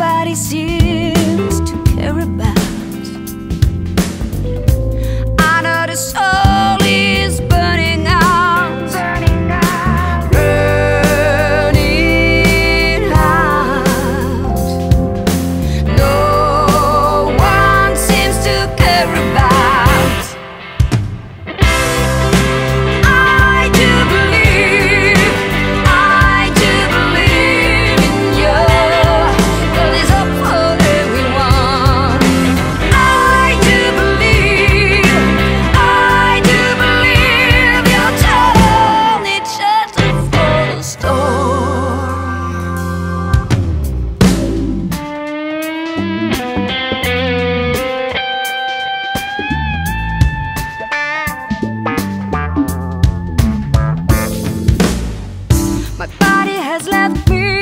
Nobody seems to care about. Has left me,